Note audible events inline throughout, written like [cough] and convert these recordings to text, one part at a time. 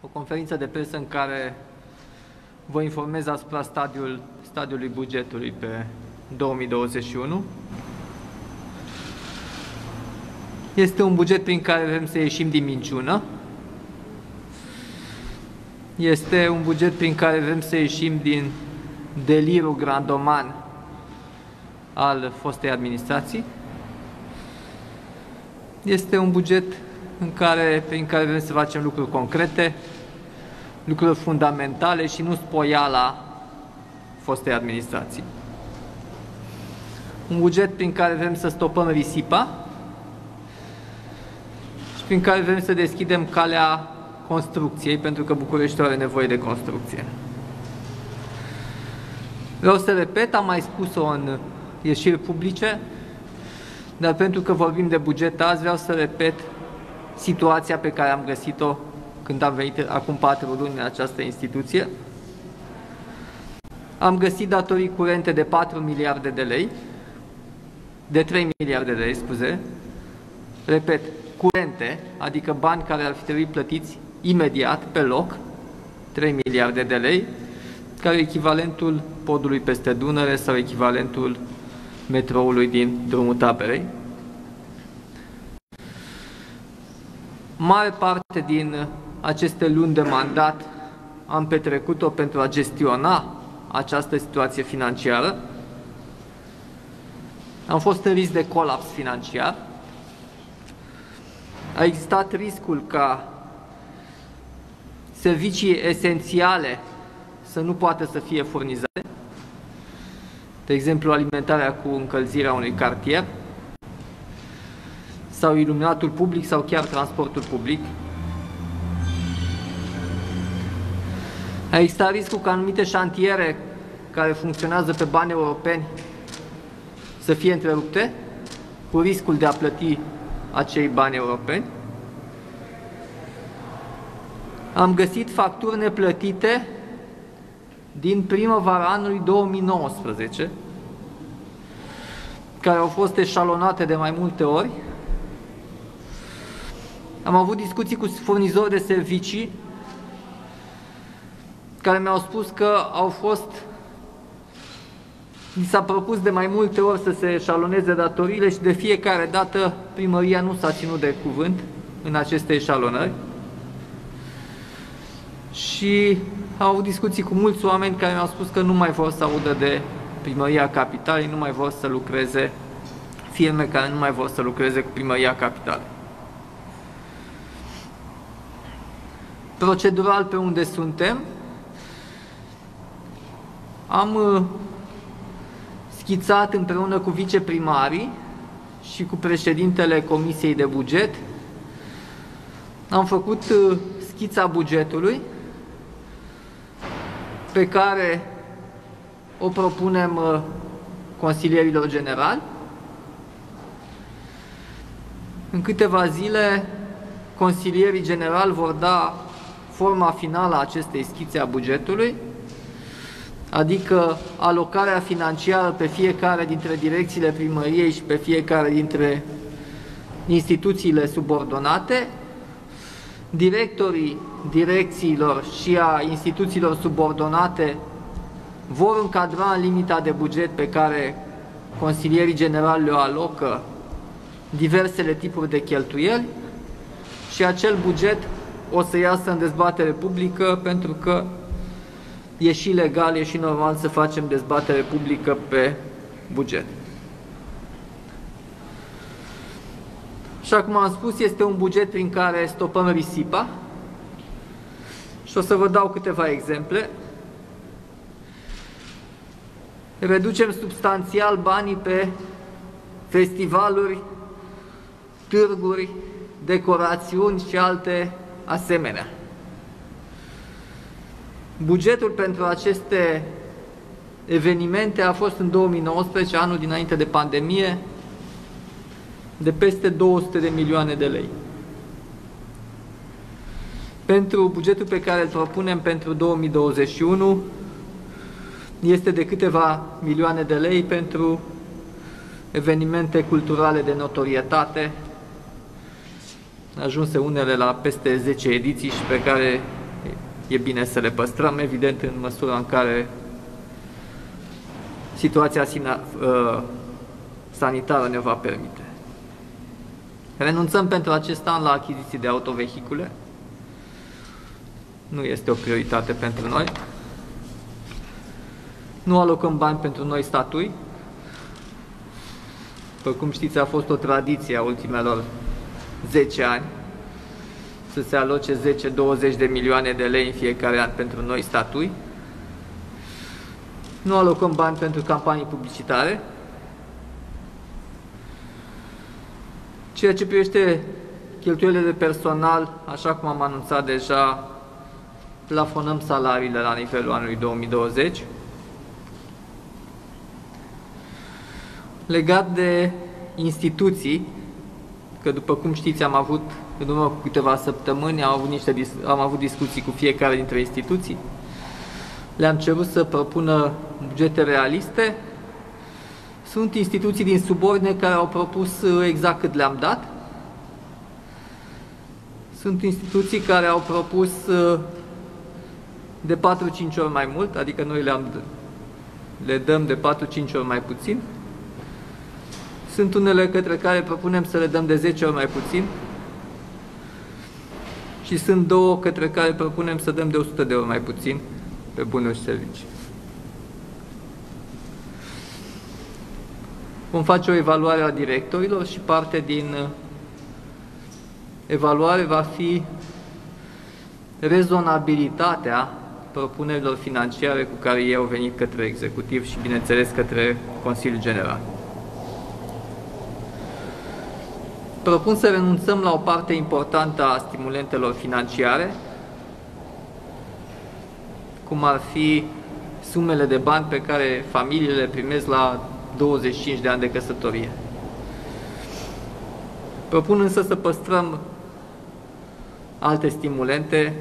o conferință de presă în care vă informez asupra stadiul, stadiului bugetului pe 2021. Este un buget prin care vrem să ieșim din minciună. Este un buget prin care vrem să ieșim din delirul grandoman al fostei administrații. Este un buget în care, prin care vrem să facem lucruri concrete, lucruri fundamentale și nu spoiala fostei administrații. Un buget prin care vrem să stopăm risipa și prin care vrem să deschidem calea construcției, pentru că București are nevoie de construcție. Vreau să repet, am mai spus-o în ieșiri publice, dar pentru că vorbim de buget azi, vreau să repet situația pe care am găsit-o când am venit acum patru luni în această instituție. Am găsit datorii curente de 4 miliarde de lei, de 3 miliarde de lei, scuze, repet, curente, adică bani care ar fi trebuit plătiți imediat, pe loc, 3 miliarde de lei, care e echivalentul podului peste Dunăre sau echivalentul metroului din drumul taberei. Mare parte din aceste luni de mandat am petrecut-o pentru a gestiona această situație financiară. Am fost în risc de colaps financiar. A existat riscul ca servicii esențiale să nu poată să fie furnizate, de exemplu alimentarea cu încălzirea unui cartier, sau iluminatul public sau chiar transportul public. A existat riscul ca anumite șantiere care funcționează pe bani europeni să fie întrerupte cu riscul de a plăti acei bani europeni. Am găsit facturi neplătite din primăvara anului 2019 care au fost eșalonate de mai multe ori am avut discuții cu furnizori de servicii care mi-au spus că au fost mi s-a propus de mai multe ori să se eșaloneze datoriile și de fiecare dată primăria nu s-a ținut de cuvânt în aceste eșalonări. Și au avut discuții cu mulți oameni care mi-au spus că nu mai vor să audă de primăria capitalei, nu mai vor să lucreze firme care nu mai vor să lucreze cu primăria capitalei. Procedural pe unde suntem. Am uh, schițat împreună cu viceprimarii și cu președintele Comisiei de Buget. Am făcut uh, schița bugetului pe care o propunem uh, consilierilor generali. În câteva zile, consilierii generali vor da forma finală a acestei schițe a bugetului, adică alocarea financiară pe fiecare dintre direcțiile primăriei și pe fiecare dintre instituțiile subordonate, directorii direcțiilor și a instituțiilor subordonate vor încadra în limita de buget pe care consilierii generali le alocă diversele tipuri de cheltuieli și acel buget o să iasă în dezbatere publică pentru că e și legal, e și normal să facem dezbatere publică pe buget. Și cum am spus, este un buget prin care stopăm risipa și o să vă dau câteva exemple. Reducem substanțial banii pe festivaluri, târguri, decorațiuni și alte asemenea. Bugetul pentru aceste evenimente a fost în 2019, anul dinainte de pandemie, de peste 200 de milioane de lei. Pentru bugetul pe care îl propunem pentru 2021 este de câteva milioane de lei pentru evenimente culturale de notorietate, ajunse unele la peste 10 ediții și pe care e bine să le păstrăm, evident în măsura în care situația uh, sanitară ne va permite. Renunțăm pentru acest an la achiziții de autovehicule. Nu este o prioritate pentru noi. Nu alocăm bani pentru noi statui. După cum știți, a fost o tradiție a ultimelor 10 ani să se aloce 10-20 de milioane de lei în fiecare an pentru noi statui. Nu alocăm bani pentru campanii publicitare. Ceea ce privește cheltuielile de personal, așa cum am anunțat deja, plafonăm salariile la nivelul anului 2020. Legat de instituții, că după cum știți am avut în urmă cu câteva săptămâni, am avut, niște, am avut discuții cu fiecare dintre instituții, le-am cerut să propună bugete realiste. Sunt instituții din subordine care au propus uh, exact cât le-am dat. Sunt instituții care au propus uh, de 4-5 ori mai mult, adică noi le, -am, le dăm de 4-5 ori mai puțin. Sunt unele către care propunem să le dăm de 10 ori mai puțin. Și sunt două către care propunem să dăm de 100 de ori mai puțin pe bunuri și servicii. Vom face o evaluare a directorilor și parte din uh, evaluare va fi rezonabilitatea propunerilor financiare cu care ei au venit către executiv și, bineînțeles, către Consiliul General. Propun să renunțăm la o parte importantă a stimulentelor financiare, cum ar fi sumele de bani pe care familiile le primesc la 25 de ani de căsătorie. Propun însă să păstrăm alte stimulente,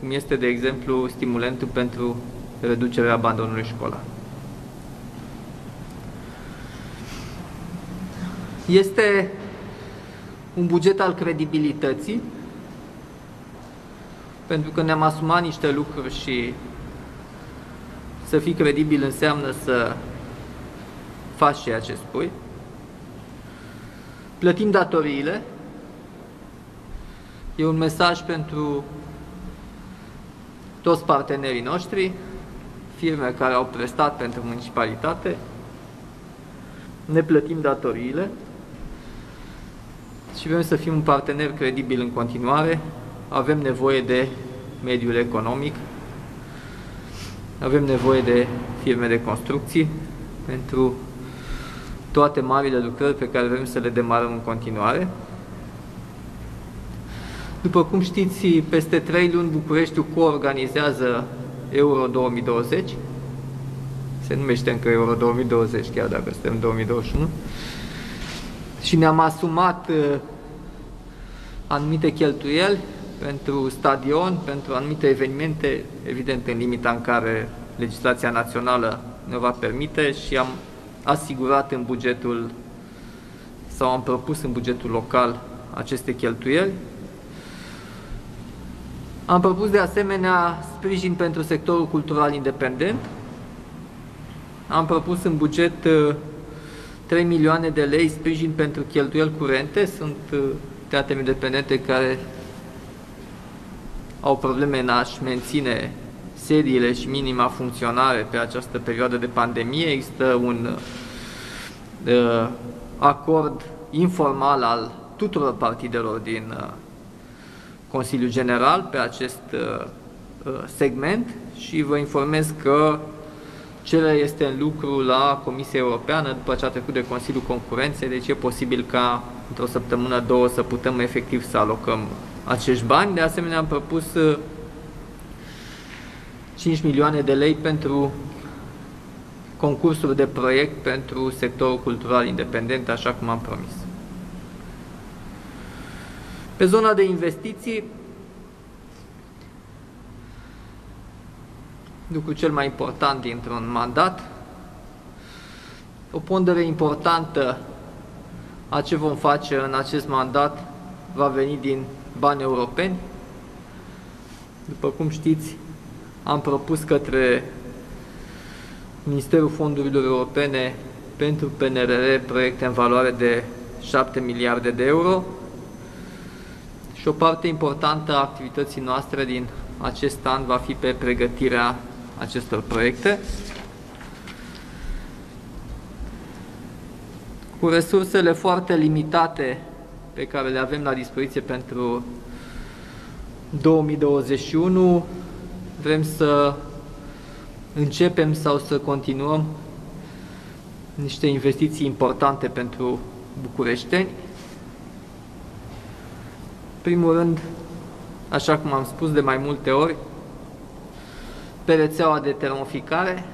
cum este, de exemplu, stimulentul pentru reducerea abandonului școlar. Este un buget al credibilității, pentru că ne-am asumat niște lucruri și să fii credibil înseamnă să faci ceea ce spui. Plătim datoriile. E un mesaj pentru toți partenerii noștri, firme care au prestat pentru municipalitate. Ne plătim datoriile și vrem să fim un partener credibil în continuare. Avem nevoie de mediul economic, avem nevoie de firme de construcții pentru toate marile lucrări pe care vrem să le demarăm în continuare. După cum știți, peste 3 luni Bucureștiul coorganizează Euro 2020. Se numește încă Euro 2020, chiar dacă suntem în 2021 și ne-am asumat uh, anumite cheltuieli pentru stadion, pentru anumite evenimente, evident în limita în care legislația națională ne va permite și am asigurat în bugetul sau am propus în bugetul local aceste cheltuieli. Am propus de asemenea sprijin pentru sectorul cultural independent. Am propus în buget uh, 3 milioane de lei sprijin pentru cheltuieli curente. Sunt uh, teatre independente care au probleme în a-și menține seriile și minima funcționare pe această perioadă de pandemie. Există un uh, acord informal al tuturor partidelor din uh, Consiliul General pe acest uh, uh segment și vă informez că Cererea este în lucru la Comisia Europeană după ce a trecut de Consiliul Concurenței, deci e posibil ca într-o săptămână, două să putem efectiv să alocăm acești bani. De asemenea, am propus 5 uh, milioane de lei pentru concursuri de proiect pentru sectorul cultural independent, așa cum am promis. Pe zona de investiții, lucru cel mai important dintr-un mandat. O pondere importantă a ce vom face în acest mandat va veni din bani europeni. După cum știți, am propus către Ministerul Fondurilor Europene pentru PNRR proiecte în valoare de 7 miliarde de euro și o parte importantă a activității noastre din acest an va fi pe pregătirea acestor proiecte. Cu resursele foarte limitate pe care le avem la dispoziție pentru 2021, vrem să începem sau să continuăm niște investiții importante pentru bucureșteni. Primul rând, așa cum am spus de mai multe ori, pe rețeaua de termoficare.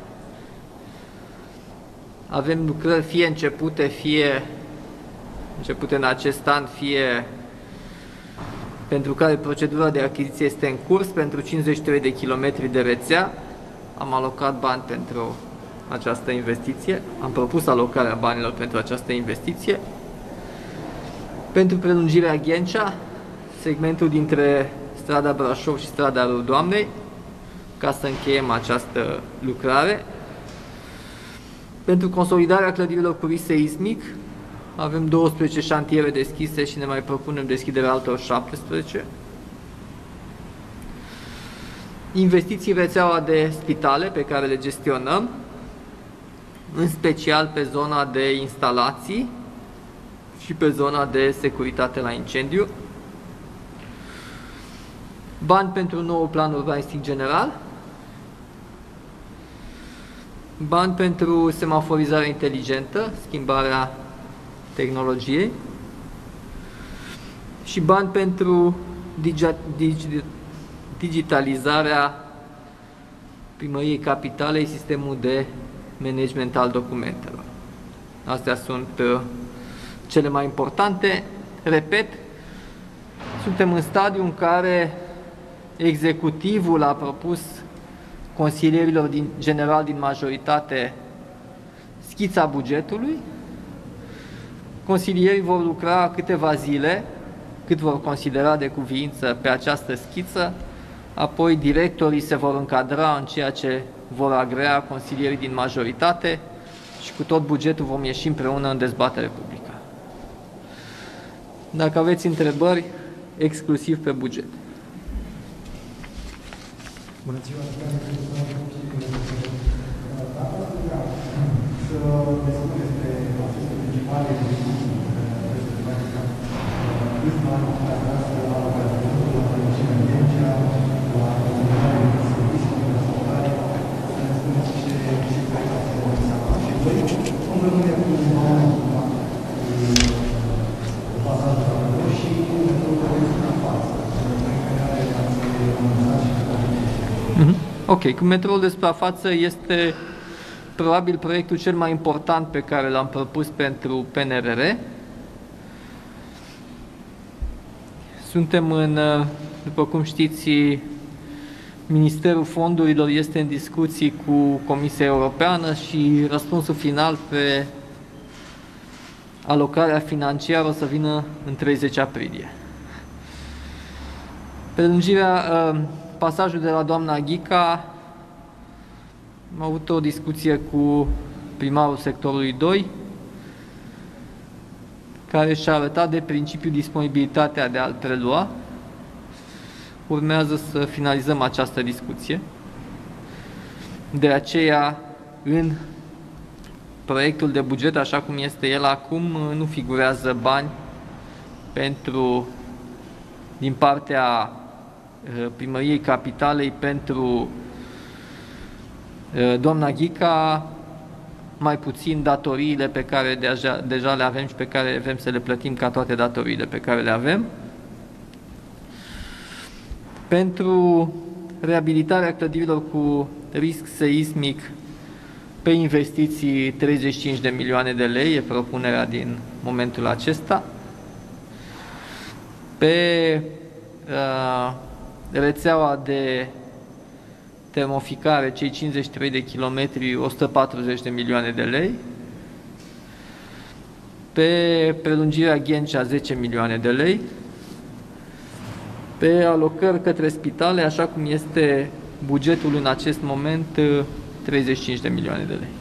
Avem lucrări fie începute, fie începute în acest an, fie pentru care procedura de achiziție este în curs pentru 53 de kilometri de rețea. Am alocat bani pentru această investiție, am propus alocarea banilor pentru această investiție. Pentru prelungirea Ghencea, segmentul dintre strada Brașov și strada Râul Doamnei, ca să încheiem această lucrare. Pentru consolidarea clădirilor cu risc seismic, avem 12 șantiere deschise și ne mai propunem deschiderea altor 17. Investiții în rețeaua de spitale pe care le gestionăm, în special pe zona de instalații și pe zona de securitate la incendiu. Bani pentru nou plan urbanistic general, bani pentru semaforizare inteligentă, schimbarea tehnologiei și bani pentru digitalizarea primăriei capitalei, sistemul de management al documentelor. Astea sunt uh, cele mai importante. Repet, suntem în stadiu în care executivul a propus consilierilor din, general din majoritate schița bugetului. Consilierii vor lucra câteva zile, cât vor considera de cuvință pe această schiță, apoi directorii se vor încadra în ceea ce vor agrea consilierii din majoritate și cu tot bugetul vom ieși împreună în dezbatere publică. Dacă aveți întrebări, exclusiv pe buget. Bună ziua! Ok, cu metroul de suprafață este probabil proiectul cel mai important pe care l-am propus pentru PNRR. Suntem în, după cum știți, Ministerul Fondurilor este în discuții cu Comisia Europeană și răspunsul final pe alocarea financiară o să vină în 30 aprilie. Prelungirea uh, pasajul de la doamna Ghica, am avut o discuție cu primarul sectorului 2, care și-a arătat de principiu disponibilitatea de a-l prelua. Urmează să finalizăm această discuție. De aceea, în proiectul de buget, așa cum este el acum, nu figurează bani pentru din partea Uh, primăriei capitalei pentru uh, doamna Ghica, mai puțin datoriile pe care deja, deja le avem și pe care vrem să le plătim ca toate datoriile pe care le avem. Pentru reabilitarea clădirilor cu risc seismic pe investiții 35 de milioane de lei, e propunerea din momentul acesta. Pe uh, rețeaua de termoficare, cei 53 de kilometri, 140 de milioane de lei, pe prelungirea Ghencea 10 milioane de lei, Pe alocări către spitale, așa cum este bugetul în acest moment, 35 de milioane de lei.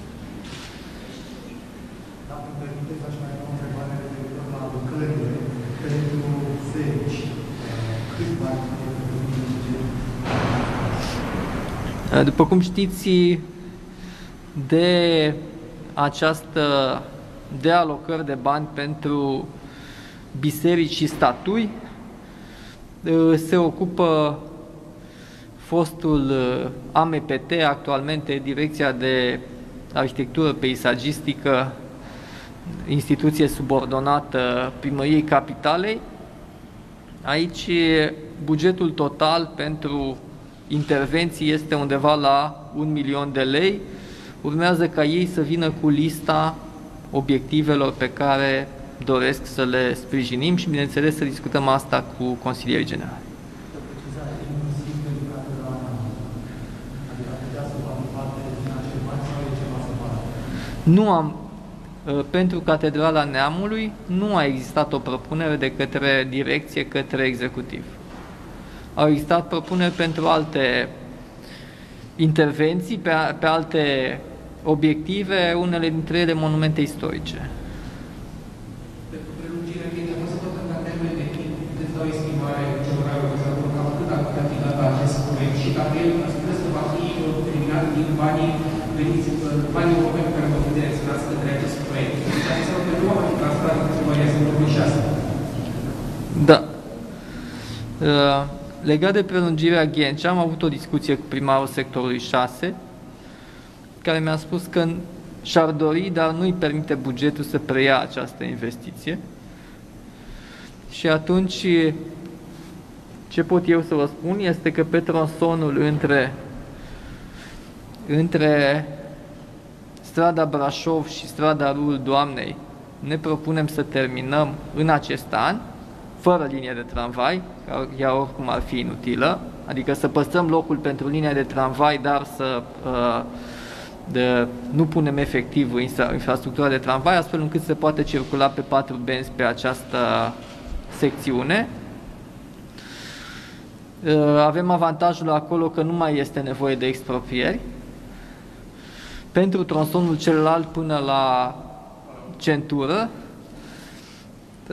După cum știți, de această de alocări de bani pentru biserici și statui se ocupă fostul AMPT, actualmente Direcția de Arhitectură Peisagistică, instituție subordonată Primăriei Capitalei. Aici bugetul total pentru intervenții este undeva la un milion de lei. Urmează ca ei să vină cu lista obiectivelor pe care doresc să le sprijinim și, bineînțeles, să discutăm asta cu consilierii generali. Nu am, ă, pentru Catedrala Neamului nu a existat o propunere de către direcție către executiv. Au existat propuneri pentru alte intervenții, pe, pe alte obiective, unele dintre ele monumente istorice. banii veniți, banii europeni care vor fi direcționați către acest proiect. Deci înseamnă că nu va fi transferat în primăria în 2006. Da. Uh, legat de prelungirea Ghencea, am avut o discuție cu primarul sectorului 6, care mi-a spus că și-ar dori, dar nu-i permite bugetul să preia această investiție. Și atunci, ce pot eu să vă spun este că pe tronsonul între între strada Brașov și strada Rul Doamnei ne propunem să terminăm în acest an, fără linie de tramvai, ea oricum ar fi inutilă, adică să păstrăm locul pentru linia de tramvai, dar să uh, de, nu punem efectiv infra, infrastructura de tramvai, astfel încât se poate circula pe patru benzi pe această secțiune. Uh, avem avantajul acolo că nu mai este nevoie de exproprieri, pentru tronsonul celălalt până la centură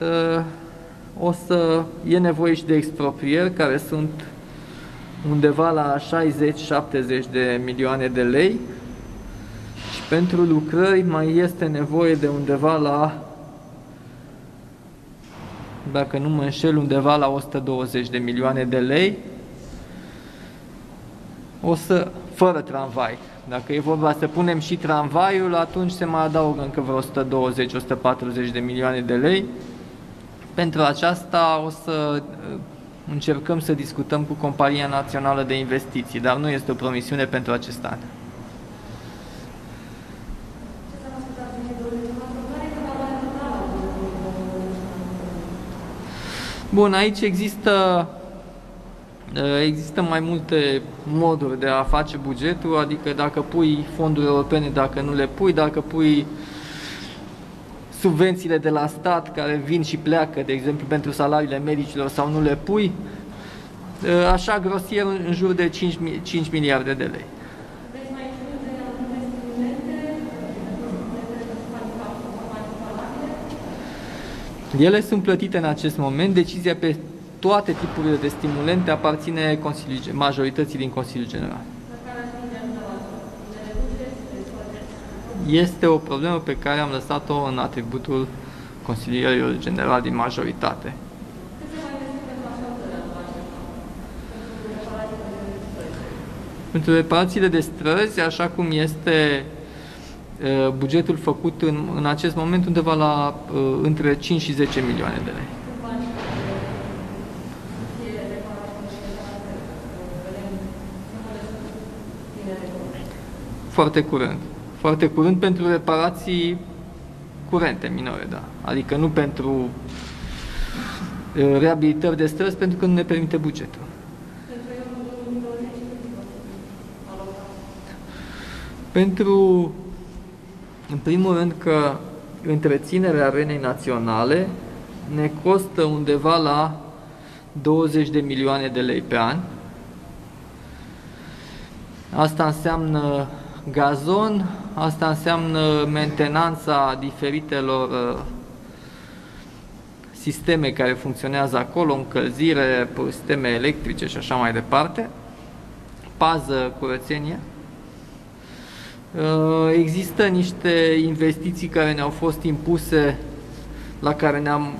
ă, o să e nevoie și de exproprieri care sunt undeva la 60-70 de milioane de lei și pentru lucrări mai este nevoie de undeva la dacă nu mă înșel, undeva la 120 de milioane de lei o să, fără tramvai. Dacă e vorba să punem și tramvaiul, atunci se mai adaugă încă vreo 120-140 de milioane de lei. Pentru aceasta o să uh, încercăm să discutăm cu Compania Națională de Investiții, dar nu este o promisiune pentru acest an. Bun, aici există Eh, există mai multe moduri de a face bugetul, adică dacă pui fonduri europene, dacă nu le pui, dacă pui subvențiile de la stat care vin și pleacă, de exemplu, pentru salariile medicilor sau nu le pui, eh, așa grosier în jur de 5, 5 miliarde de lei. Ele sunt plătite în acest moment, decizia pe toate tipurile de stimulente aparține majorității din Consiliul General. Este o problemă pe care am lăsat-o în atributul consilierilor general din majoritate. Pentru reparațiile de străzi, așa cum este bugetul făcut în, în acest moment undeva la între 5 și 10 milioane de lei. Foarte curând. Foarte curând pentru reparații curente, minore, da. Adică nu pentru uh, reabilitări de străzi, pentru că nu ne permite bugetul. Pentru, în primul rând, că întreținerea arenei naționale ne costă undeva la 20 de milioane de lei pe an. Asta înseamnă gazon, asta înseamnă mentenanța diferitelor uh, sisteme care funcționează acolo, încălzire, sisteme electrice și așa mai departe, pază, curățenie. Uh, există niște investiții care ne-au fost impuse, la care ne-am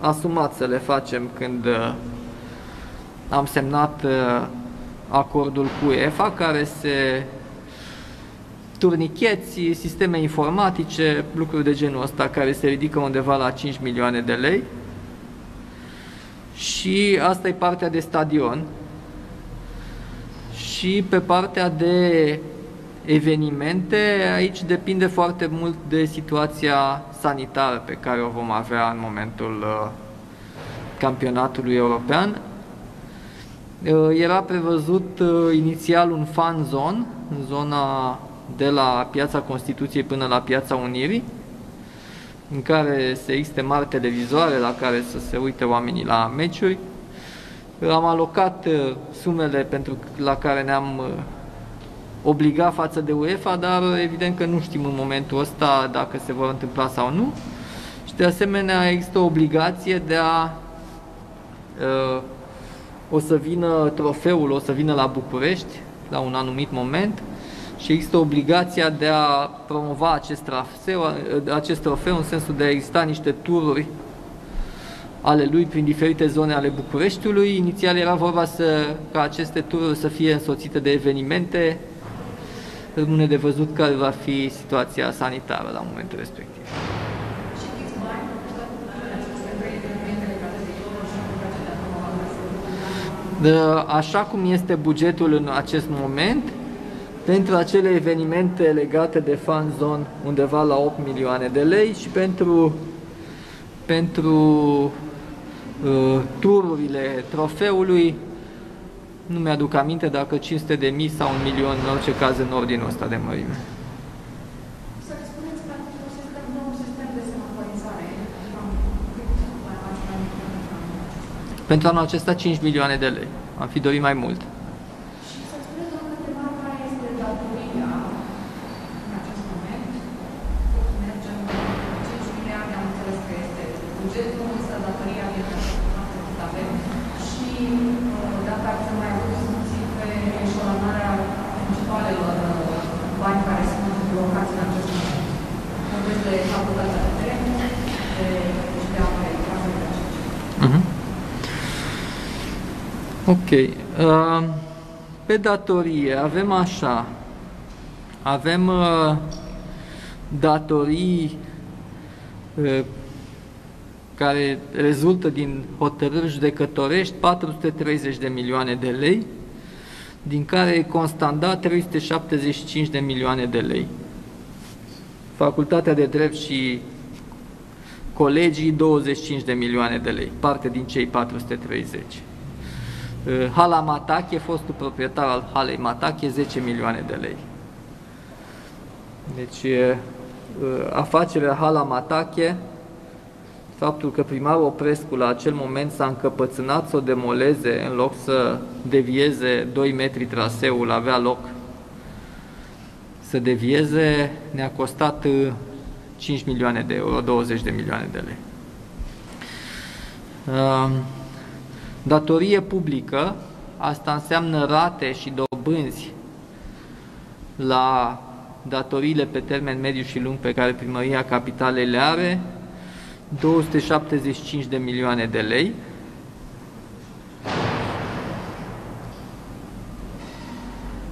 asumat să le facem când uh, am semnat acordul cu EFA care se turnicheți, sisteme informatice, lucruri de genul ăsta care se ridică undeva la 5 milioane de lei. Și asta e partea de stadion. Și pe partea de evenimente, aici depinde foarte mult de situația sanitară pe care o vom avea în momentul uh, campionatului european. Uh, era prevăzut uh, inițial un fan zone, în zona de la Piața Constituției până la Piața Unirii, în care se existe mari televizoare la care să se uite oamenii la meciuri. Am alocat uh, sumele pentru la care ne-am obligat față de UEFA, dar evident că nu știm în momentul ăsta dacă se vor întâmpla sau nu. Și de asemenea există o obligație de a o să vină trofeul, o să vină la București la un anumit moment și există obligația de a promova acest trofeu, acest trofeu în sensul de a exista niște tururi ale lui prin diferite zone ale Bucureștiului. Inițial era vorba să, ca aceste tururi să fie însoțite de evenimente. Rămâne de văzut care va fi situația sanitară la momentul respectiv. așa cum este bugetul în acest moment, pentru acele evenimente legate de fan zone undeva la 8 milioane de lei și pentru, pentru uh, tururile trofeului, nu mi-aduc aminte dacă 500 de mii sau un milion, în orice caz în ordinul ăsta de mărime. Pentru anul acesta 5 milioane de lei. Am fi dorit mai mult. Ok. Uh, pe datorie avem așa. Avem uh, datorii uh, care rezultă din hotărâri judecătorești 430 de milioane de lei, din care e constandat 375 de milioane de lei. Facultatea de Drept și colegii 25 de milioane de lei, parte din cei 430. Uh, Hala Matache, fostul proprietar al Halei Matache, 10 milioane de lei. Deci, uh, afacerea Hala Matache, faptul că primarul Oprescu la acel moment s-a încăpățânat să o demoleze în loc să devieze 2 metri traseul, avea loc să devieze, ne-a costat 5 uh, milioane de euro, 20 de milioane de lei. Datorie publică, asta înseamnă rate și dobânzi la datoriile pe termen mediu și lung pe care primăria capitalei le are, 275 de milioane de lei.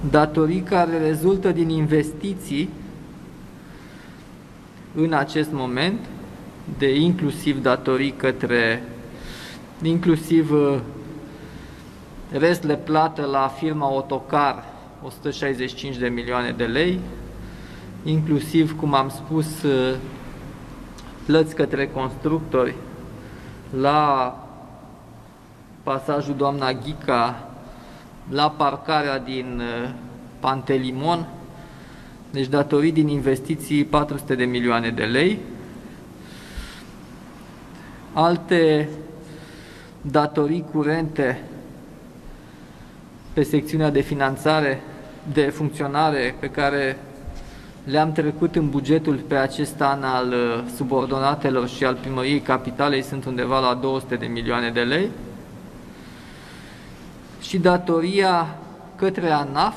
Datorii care rezultă din investiții în acest moment, de inclusiv datorii către inclusiv uh, restle plată la firma Autocar 165 de milioane de lei, inclusiv, cum am spus, uh, plăți către constructori la pasajul Doamna Ghica, la parcarea din uh, Pantelimon, deci datorii din investiții 400 de milioane de lei. Alte datorii curente pe secțiunea de finanțare, de funcționare pe care le-am trecut în bugetul pe acest an al uh, subordonatelor și al primăriei capitalei sunt undeva la 200 de milioane de lei. Și datoria către ANAF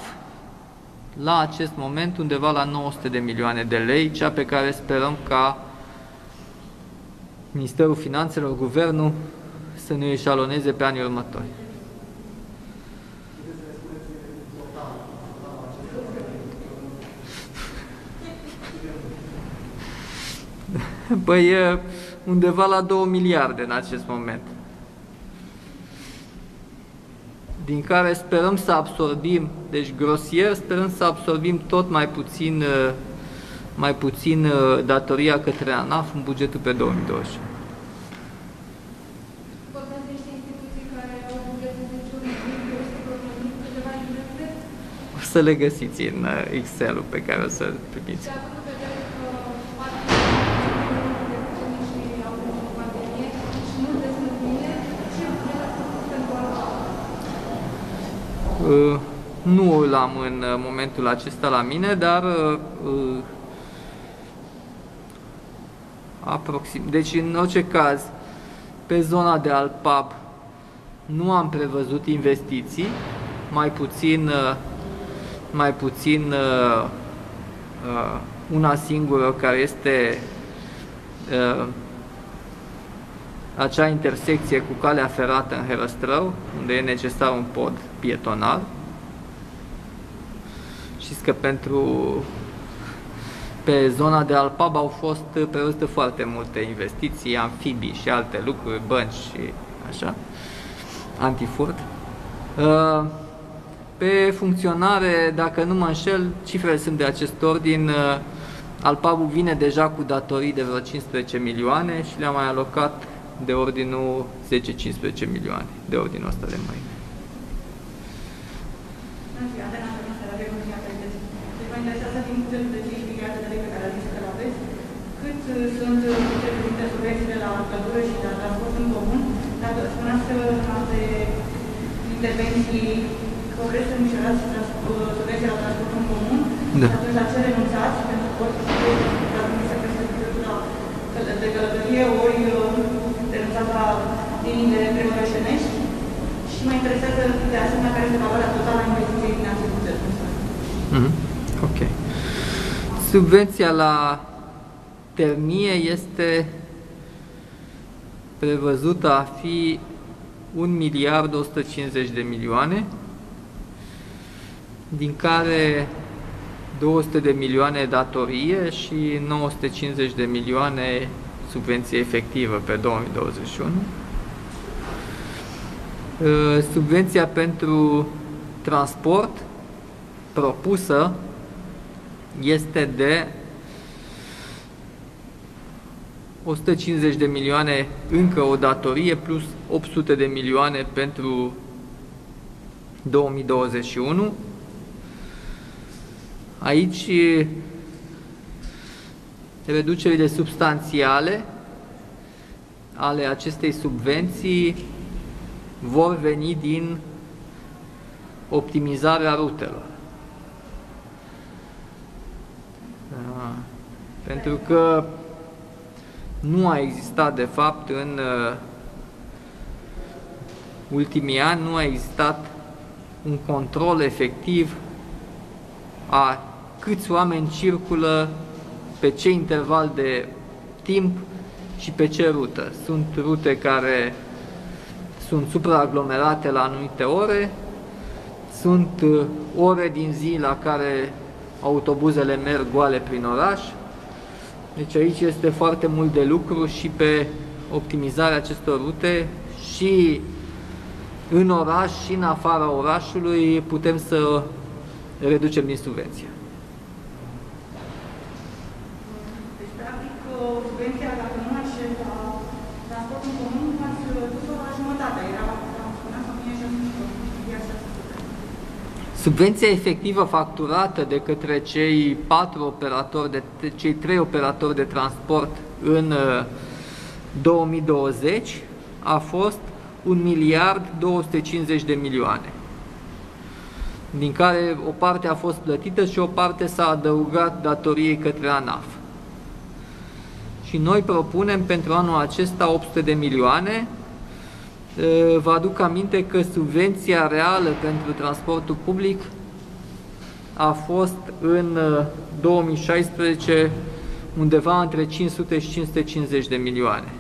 la acest moment undeva la 900 de milioane de lei, cea pe care sperăm ca Ministerul Finanțelor, Guvernul să ne eșaloneze pe anii următori. [laughs] Păi undeva la 2 miliarde în acest moment. Din care sperăm să absorbim, deci grosier, sperăm să absorbim tot mai puțin, mai puțin datoria către ANAF în bugetul pe 2020. O să le găsiți în Excel-ul pe care o să primiți. Uh, nu l-am în uh, momentul acesta la mine, dar uh, aproxim. Deci, în orice caz, pe zona de Alpab nu am prevăzut investiții, mai puțin, mai puțin una singură care este acea intersecție cu calea ferată în Herăstrău, unde e necesar un pod pietonal. Știți că pentru pe zona de Alpab au fost prevăzute foarte multe investiții, amfibii și alte lucruri, bănci și așa, antifurt. Uh, pe funcționare, dacă nu mă înșel, cifrele sunt de acest ordin. Uh, Alpabul vine deja cu datorii de vreo 15 milioane și le-am mai alocat de ordinul 10-15 milioane, de ordinul ăsta de mai. Cât sunt cheltuite subvențiile la căldură și la transport în comun, dacă spuneați că alte intervenții progrese micșorați subvenții la transport în comun, da. atunci la ce renunțați pentru că trebuie să crește de călătorie, ori renunțat la liniile preorășenești și mă interesează de asemenea care este valoarea totală a investiției din acest buget. Mm-hmm. Ok. Subvenția la termie este prevăzută a fi 1 miliard 150 de milioane, din care 200 de milioane datorie și 950 de milioane subvenție efectivă pe 2021. Uh, subvenția pentru transport propusă este de 150 de milioane încă o datorie plus 800 de milioane pentru 2021. Aici reducerile substanțiale ale acestei subvenții vor veni din optimizarea rutelor. Da. Pentru că nu a existat, de fapt, în uh, ultimii ani, nu a existat un control efectiv a câți oameni circulă pe ce interval de timp și pe ce rută. Sunt rute care sunt supraaglomerate la anumite ore, sunt uh, ore din zi la care autobuzele merg goale prin oraș. Deci aici este foarte mult de lucru și pe optimizarea acestor rute și în oraș și în afara orașului putem să reducem din subvenție. Subvenția efectivă facturată de către cei patru operatori, de, cei trei operatori de transport în 2020 uh, a fost 1 miliard 250 de milioane, din care o parte a fost plătită și o parte s-a adăugat datoriei către ANAF. Și noi propunem pentru anul acesta 800 de milioane. Vă aduc aminte că subvenția reală pentru transportul public a fost în 2016 undeva între 500 și 550 de milioane.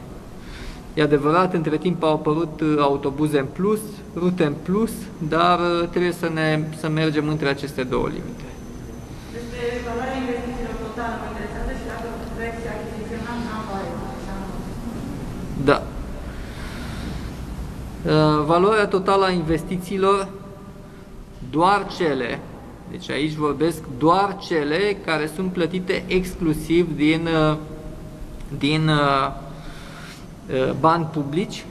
E adevărat, între timp au apărut uh, autobuze în plus, rute în plus, dar uh, trebuie să, ne, să mergem între aceste două limite. Despre valoarea investițiilor totale mă interesează și dacă veți achiziționa navare. Da. Uh, valoarea totală a investițiilor, doar cele, deci aici vorbesc doar cele care sunt plătite exclusiv din, din Uh, bani publici,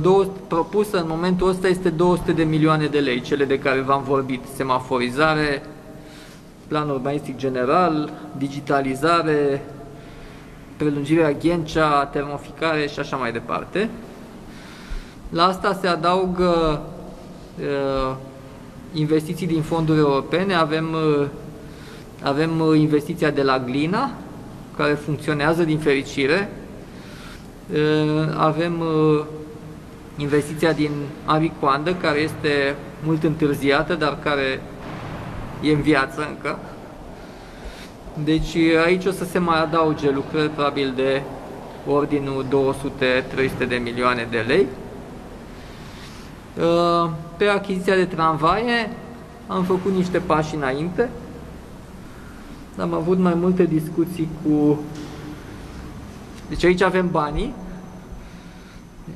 două, propusă în momentul ăsta este 200 de milioane de lei, cele de care v-am vorbit, semaforizare, plan urbanistic general, digitalizare, prelungirea Ghencea, termoficare și așa mai departe. La asta se adaugă uh, investiții din fonduri europene, avem, uh, avem uh, investiția de la Glina, care funcționează din fericire, avem investiția din Avicoandă, care este mult întârziată, dar care e în viață încă. Deci aici o să se mai adauge lucrări probabil de ordinul 200-300 de milioane de lei. Pe achiziția de tramvaie am făcut niște pași înainte. Am avut mai multe discuții cu deci aici avem banii,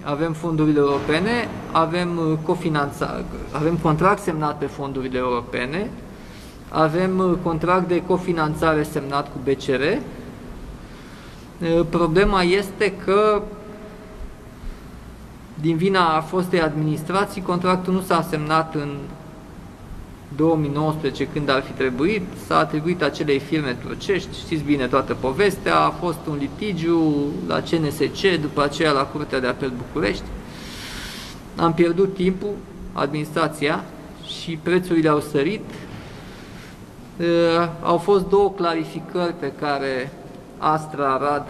avem fondurile europene, avem uh, cofinanța, avem contract semnat pe fondurile europene, avem uh, contract de cofinanțare semnat cu BCR. Uh, problema este că din vina fostei administrații, contractul nu s-a semnat în 2019, când ar fi trebuit, s-a atribuit acelei firme turcești, știți bine toată povestea, a fost un litigiu la CNSC, după aceea la Curtea de Apel București. Am pierdut timpul, administrația, și prețurile au sărit. Au fost două clarificări pe care Astra Arad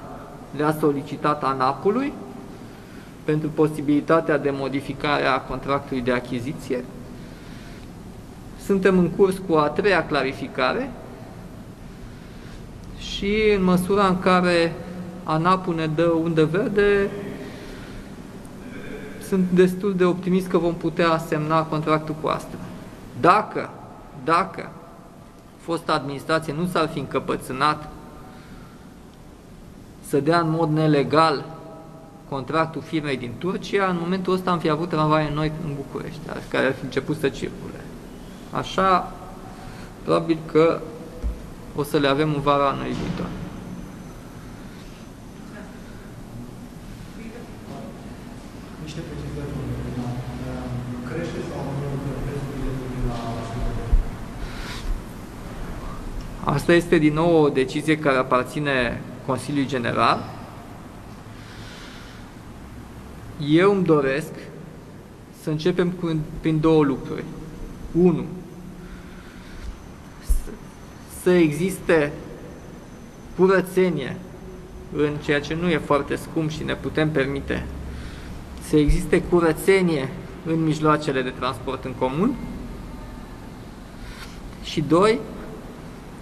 le-a solicitat ANAP-ului pentru posibilitatea de modificare a contractului de achiziție. Suntem în curs cu a treia clarificare și în măsura în care ANAP ne dă undă verde, sunt destul de optimist că vom putea semna contractul cu asta. Dacă, dacă fosta administrație nu s-ar fi încăpățânat să dea în mod nelegal contractul firmei din Turcia, în momentul ăsta am fi avut tramvaie noi în București, care ar fi început să circule. Așa, probabil că o să le avem în vara anului viitor. Niște precizări Crește sau Asta este din nou o decizie care aparține Consiliului General. Eu îmi doresc să începem cu, prin două lucruri. 1 să existe curățenie în ceea ce nu e foarte scump și ne putem permite, să existe curățenie în mijloacele de transport în comun și doi,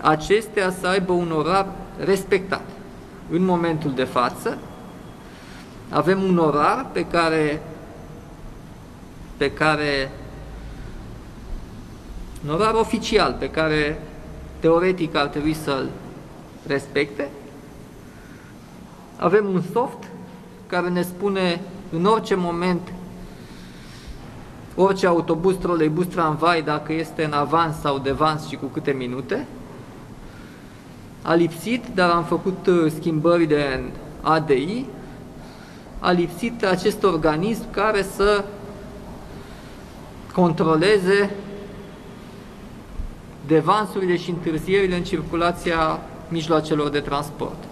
acestea să aibă un orar respectat. În momentul de față avem un orar pe care pe care un orar oficial pe care teoretic ar trebui să-l respecte. Avem un soft care ne spune în orice moment orice autobuz, troleibuz, tramvai, dacă este în avans sau devans și cu câte minute. A lipsit, dar am făcut uh, schimbări de ADI, a lipsit acest organism care să controleze devansurile și întârzierile în circulația mijloacelor de transport.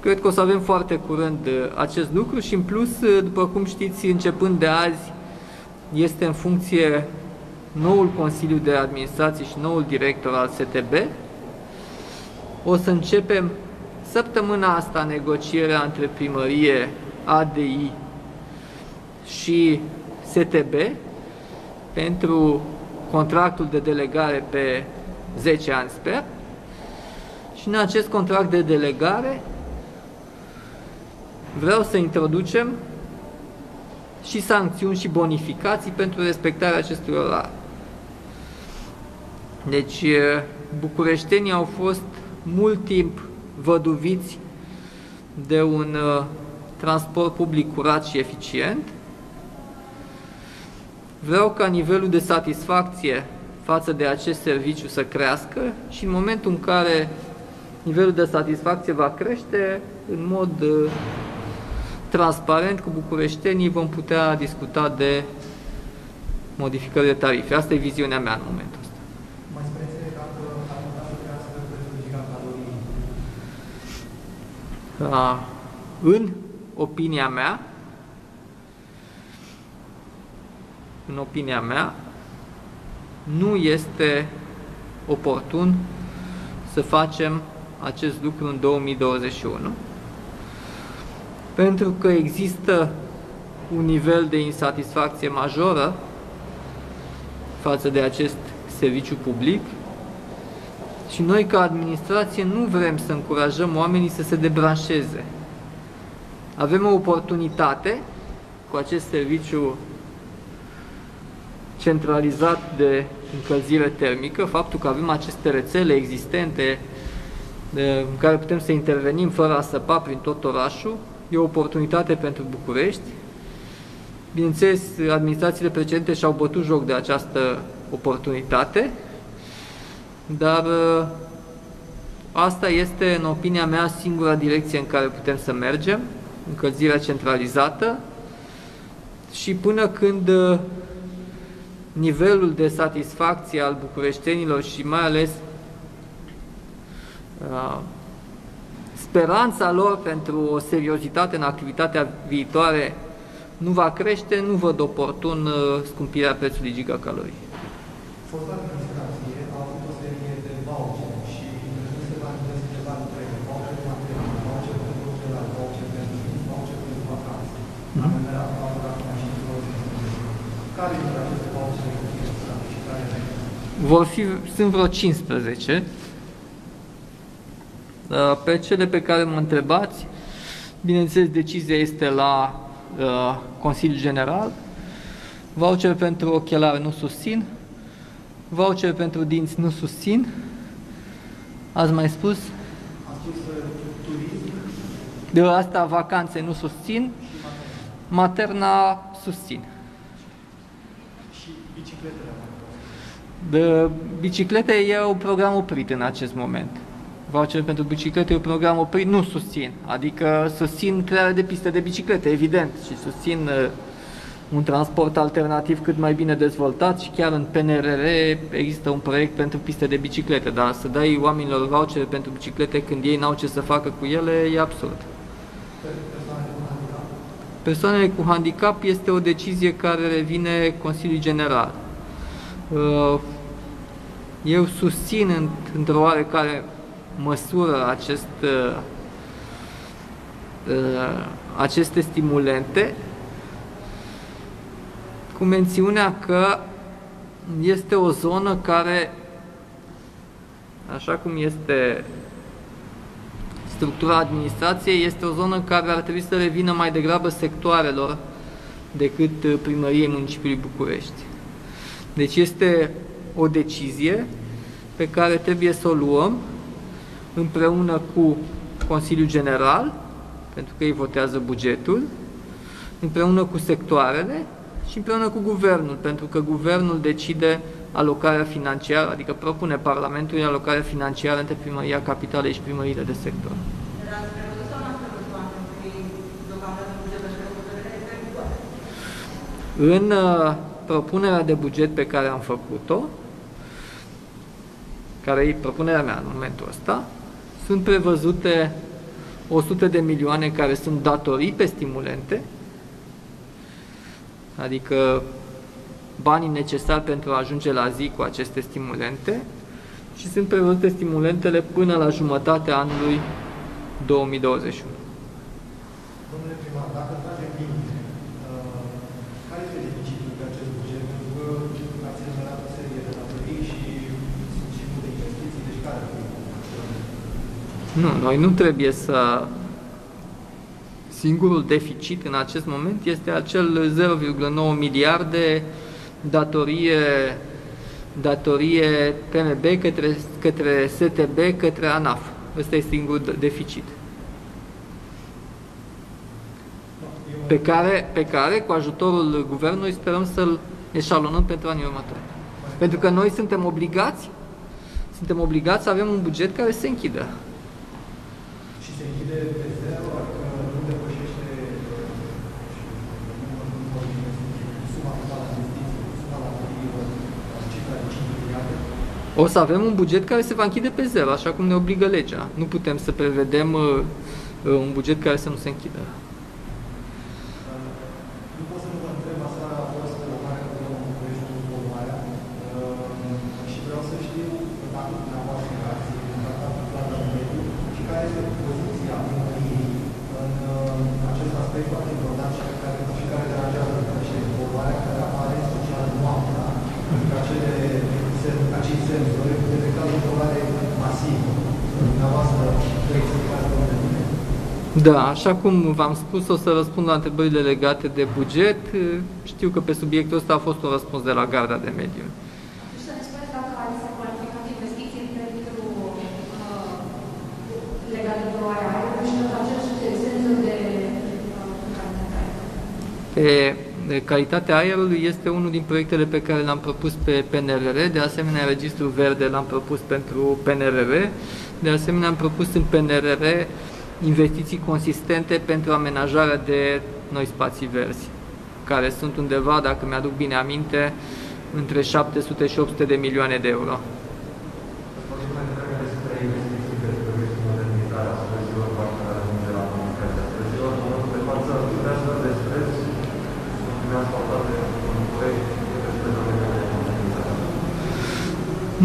Cred că o să avem foarte curând uh, acest lucru și în plus, uh, după cum știți, începând de azi, este în funcție noul Consiliu de Administrație și noul director al STB. O să începem săptămâna asta negocierea între primărie, ADI și STB pentru contractul de delegare pe 10 ani, sper. Și în acest contract de delegare vreau să introducem și sancțiuni și bonificații pentru respectarea acestui orar. Deci, bucureștenii au fost mult timp văduviți de un transport public curat și eficient. Vreau ca nivelul de satisfacție față de acest serviciu să crească și în momentul în care nivelul de satisfacție va crește, în mod transparent cu bucureștenii vom putea discuta de modificări de tarife. Asta e viziunea mea în momentul ăsta. Mai spre dacă ar putea să crească prețul gigacalorii? În opinia mea, în opinia mea, nu este oportun să facem acest lucru în 2021 pentru că există un nivel de insatisfacție majoră față de acest serviciu public și noi ca administrație nu vrem să încurajăm oamenii să se debranșeze. Avem o oportunitate cu acest serviciu centralizat de încălzire termică, faptul că avem aceste rețele existente în care putem să intervenim fără a săpa prin tot orașul, e o oportunitate pentru București. Bineînțeles, administrațiile precedente și-au bătut joc de această oportunitate, dar ă, asta este, în opinia mea, singura direcție în care putem să mergem, încălzirea centralizată și până când ă, nivelul de satisfacție al bucureștenilor și mai ales ă, speranța lor pentru o seriozitate în activitatea viitoare nu va crește, nu văd oportun uh, scumpirea prețului gigacalorii. Fosta administrație a avut o serie de vouchere și nu se va întâlni ceva între voucher material, voucher pentru ochelar, voucher pentru voucher pentru vacanță. Am enumerat calculatul și Care dintre aceste vouchere și care Vor fi, sunt vreo 15 Uh, pe cele pe care mă întrebați, bineînțeles, decizia este la uh, Consiliul General. Voucher pentru ochelari nu susțin. Voucher pentru dinți nu susțin. Ați mai spus? Am spus uh, turism. De asta vacanțe nu susțin. Materna susțin. Și bicicletele. De biciclete e un program oprit în acest moment voucher pentru biciclete e un program oprit, nu susțin. Adică susțin crearea de piste de biciclete, evident, și susțin uh, un transport alternativ cât mai bine dezvoltat și chiar în PNRR există un proiect pentru piste de biciclete, dar să dai oamenilor voucher pentru biciclete când ei n-au ce să facă cu ele e absurd. Persoanele cu handicap este o decizie care revine Consiliului General. Uh, eu susțin într-o oarecare măsură acest, uh, uh, aceste stimulente cu mențiunea că este o zonă care, așa cum este structura administrației, este o zonă care ar trebui să revină mai degrabă sectoarelor decât primăriei municipiului București. Deci este o decizie pe care trebuie să o luăm împreună cu Consiliul General, pentru că ei votează bugetul, împreună cu sectoarele și împreună cu guvernul, pentru că guvernul decide alocarea financiară, adică propune Parlamentului alocarea financiară între primăria capitalei și primăriile de sector. În uh, propunerea de buget pe care am făcut-o, care e propunerea mea în momentul ăsta, sunt prevăzute 100 de milioane care sunt datorii pe stimulente, adică banii necesari pentru a ajunge la zi cu aceste stimulente și sunt prevăzute stimulentele până la jumătatea anului 2021. Domnule primar, dacă tragem limite, uh, care este deficitul pe acest buget? Pentru că ați enumerat o serie de datorii și sunt și multe investiții, deci care ar fi? Nu, noi nu trebuie să... Singurul deficit în acest moment este acel 0,9 miliarde datorie, datorie PMB către, către STB, către ANAF. Ăsta este singurul deficit. Pe care, pe care, cu ajutorul guvernului, sperăm să-l eșalonăm pentru anii următori. Pentru că noi suntem obligați, suntem obligați să avem un buget care se închidă. Și se închide pe zero, adică nu depășește suma totală de investiții, suma la cifra de 5 miliarde. O să avem un buget care se va închide pe zero, așa cum ne obligă legea. Nu putem să prevedem uh, uh, un buget care să nu se închidă. Nu pot să nu vă întreb, aseară a fost o mare problemă în București cu poluarea uh, și vreau să știu dacă dumneavoastră ați tratat cu plata de mediu și care este poziția primăriei în uh, acest aspect foarte important și care, și care deranjează și poluarea care apare în special noaptea, adică acele, sem- acei senzori detectează o poluare masivă. Dumneavoastră trebuie să faceți de mine. Da, așa cum v-am spus, o să răspund la întrebările legate de buget. Știu că pe subiectul ăsta a fost un răspuns de la Garda de Mediu. Și să ne spuneți dacă s-a planificat investiții pentru uh, legate de poluarea aerului și dacă aceste senzori de uh, calitate aer. Pe de calitatea aerului este unul din proiectele pe care le-am propus pe PNRR, de asemenea Registrul Verde l-am propus pentru PNRR, de asemenea am propus în PNRR investiții consistente pentru amenajarea de noi spații verzi, care sunt undeva, dacă mi-aduc bine aminte, între 700 și 800 de milioane de euro. Vorbim mai devreme despre investiții pe proiectul modernizarea străzilor, partea de ajunge la comunicația străzilor. În momentul de față, lucrează de străzi, sunt bine asfaltate în proiect de străzi de modernizare.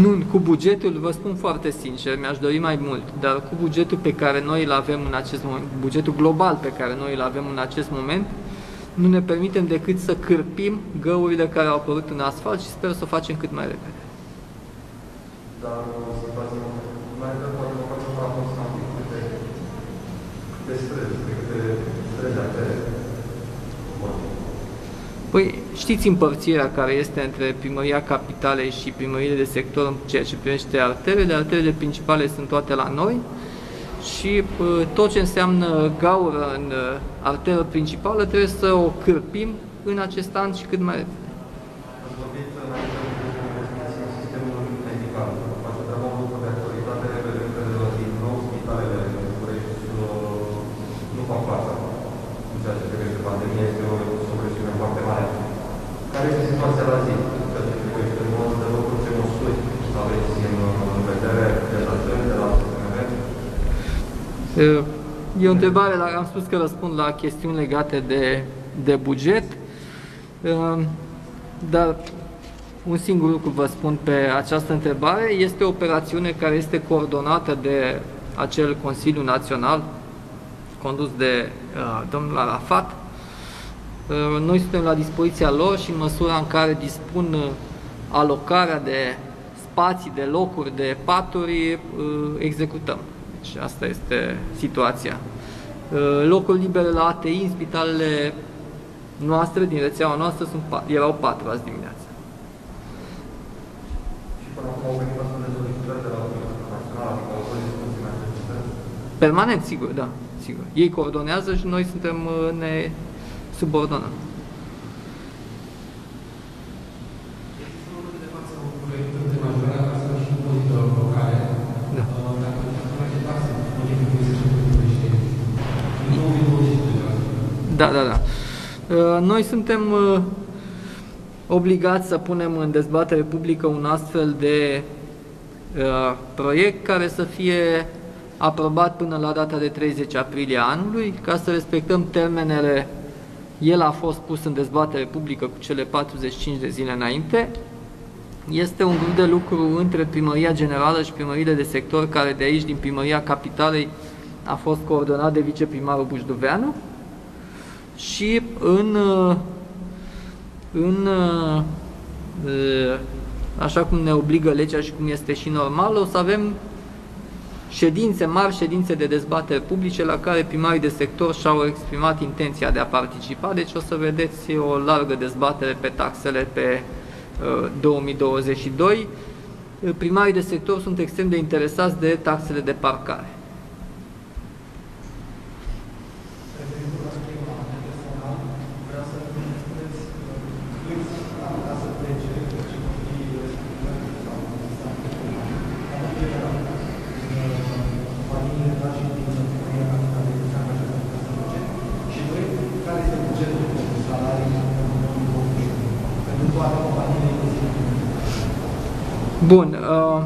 Nu, cu bugetul, vă spun foarte sincer, mi-aș dori mai mult, dar cu bugetul pe care noi îl avem în acest moment, bugetul global pe care noi îl avem în acest moment, nu ne permitem decât să cârpim găurile care au apărut în asfalt și sper să o facem cât mai repede. Dar o situație mai repede, poate mă facem un raport să am câte, câte străzi, de câte străzi artere. Bun. Păi știți împărțirea care este între primăria capitalei și primăriile de sector în ceea ce privește arterele. Arterele principale sunt toate la noi și uh, tot ce înseamnă gaură în uh, arteră principală trebuie să o cârpim în acest an și cât mai repede. Ați vorbit înainte de investiții în sistemul medical. Face o treabă mult de actualitate, vedem că din nou spitalele din București nu, nu fac față. În ceea ce privește pandemia, este o, o presiune foarte mare. Care este situația la zi? În ceea ce privește numărul de locuri, ce măsuri aveți în, în vedere de la țări, de la SMR? Uh, E o întrebare, dar am spus că răspund la chestiuni legate de, de buget, Uh, dar un singur lucru vă spun pe această întrebare, este o operațiune care este coordonată de acel Consiliu Național condus de uh, domnul Arafat. Uh, noi suntem la dispoziția lor și în măsura în care dispun uh, alocarea de spații, de locuri, de paturi, uh, executăm. Deci asta este situația. Uh, Locuri libere la ATI în spitalele noastre, din rețeaua noastră, sunt, pa- erau patru azi dimineață. Și până acum au venit astfel de solicitări de la Uniunea Națională, adică au fost discuții mai aceste Permanent, sigur, da, sigur. Ei coordonează și noi suntem, uh, ne subordonăm. Există în momentul de față un proiect de majorare a taxelor și impozitelor locale. Da. Uh, Dacă dacă face taxe, bugetul trebuie să-și București. În 2022. Da, da, da. Uh, Noi suntem uh, obligați să punem în dezbatere publică un astfel de uh, proiect care să fie aprobat până la data de 30 aprilie anului. Ca să respectăm termenele, el a fost pus în dezbatere publică cu cele 45 de zile înainte. Este un grup de lucru între Primăria Generală și Primările de Sector, care de aici, din Primăria Capitalei, a fost coordonat de viceprimarul Bușduveanu și în, în așa cum ne obligă legea și cum este și normal, o să avem ședințe mari, ședințe de dezbatere publice la care primarii de sector și-au exprimat intenția de a participa, deci o să vedeți o largă dezbatere pe taxele pe uh, 2022. Primarii de sector sunt extrem de interesați de taxele de parcare. Referitor la schema personal, vreau să ne spuneți câți ar putea să plece, ce vor fi respectivele sau având în vedere companiile da și din România care se angajează în această lege și doi, care este bugetul pentru salarii în 2021 pentru toate companiile inclusiv Bun, uh,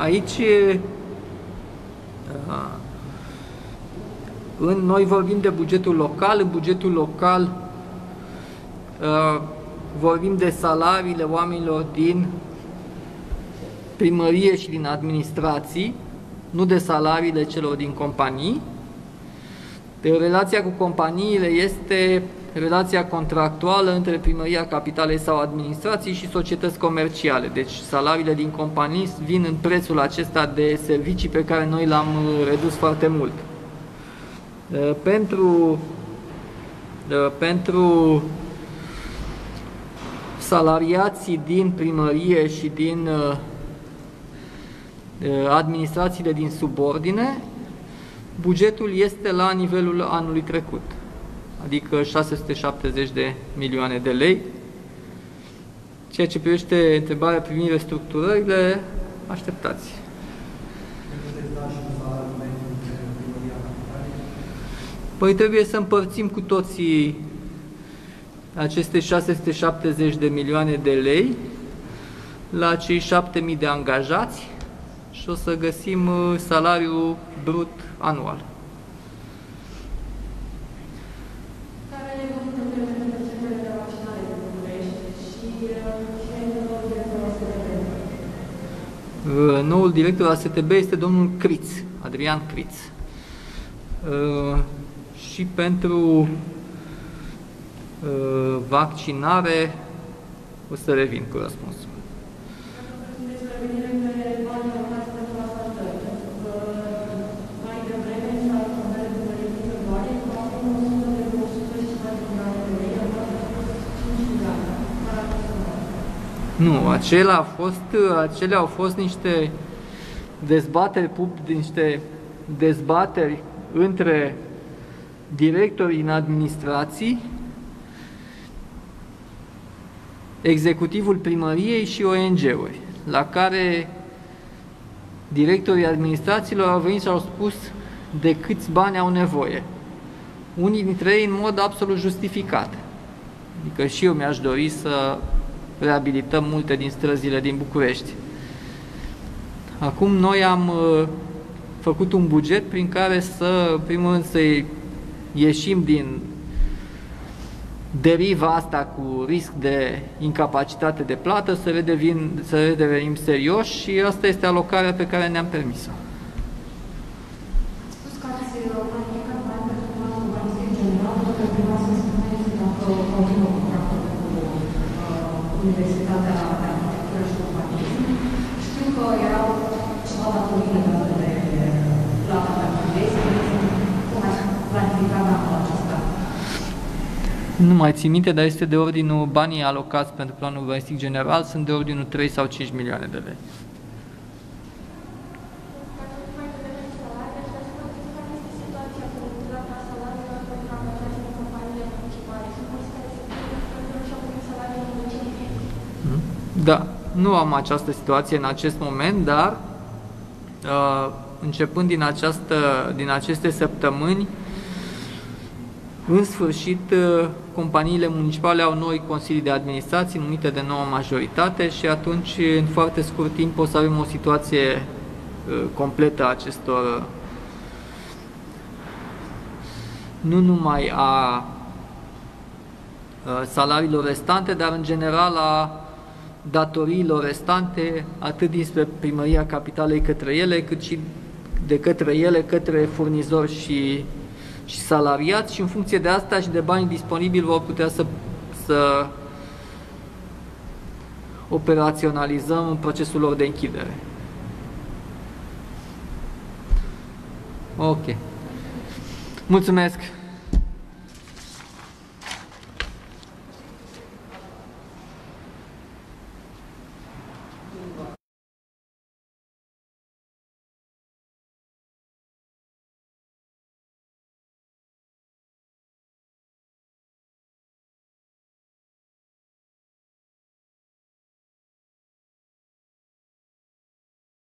aici uh, în, noi vorbim de bugetul local, în bugetul local uh, vorbim de salariile oamenilor din primărie și din administrații, nu de salariile celor din companii. De relația cu companiile este relația contractuală între primăria capitalei sau administrații și societăți comerciale. Deci salariile din companii vin în prețul acesta de servicii pe care noi l-am redus foarte mult. Uh, Pentru, uh, pentru salariații din primărie și din uh, administrațiile din subordine, bugetul este la nivelul anului trecut, adică 670 de milioane de lei. Ceea ce privește întrebarea privind restructurările, așteptați. puteți da și un salariu mediu între primăria capitalei Păi trebuie să împărțim cu toții aceste 670 de milioane de lei la cei 7000 de angajați și o să găsim uh, salariul brut anual. Care e legătura între centrele de vaccinare din București și și noul director al SDB? Uh, Noul director al STB este domnul Criț, Adrian Criț. Uh, Și pentru uh, vaccinare o să revin cu răspunsul. Sunteți prevenire pe bani alocați pentru asfaltări, pentru că mai devreme s-a alocat de măriți în bani, acum 100 de 100 și mai milioane de lei, acum 5 milioane. Care a fost Nu, acelea au fost, acelea au fost niște dezbateri pub, niște dezbateri între directorii în administrații, executivul primăriei și ONG-uri, la care directorii administrațiilor au venit și au spus de câți bani au nevoie. Unii dintre ei în mod absolut justificat. Adică și eu mi-aș dori să reabilităm multe din străzile din București. Acum noi am uh, făcut un buget prin care să, în primul rând, să ieșim din deriva asta cu risc de incapacitate de plată, să redevin, să redevenim serioși și asta este alocarea pe care ne-am permis-o. spus că ați planificat bani pentru planul urbanistic general, pentru că vreau să spuneți dacă continuă contractul cu uh, Universitatea de Arhitectură și Urbanism. Știu că erau ceva datorii legate de plata pentru investiții. Cum ați planificat anul acesta? Nu mai țin minte, dar este de ordinul banii alocați pentru planul urbanistic general sunt de ordinul 3 sau 5 milioane de lei. Da, nu am această situație în acest moment, dar uh, începând din, această, din aceste săptămâni, în sfârșit, uh, companiile municipale au noi consilii de administrație numite de nouă majoritate și atunci, în foarte scurt timp, o să avem o situație uh, completă a acestor nu numai a salariilor restante, dar în general a datoriilor restante, atât dinspre primăria capitalei către ele, cât și de către ele, către furnizori și, și salariați și în funcție de asta și de bani disponibili vor putea să, să operaționalizăm în procesul lor de închidere. Ok. Mulțumesc!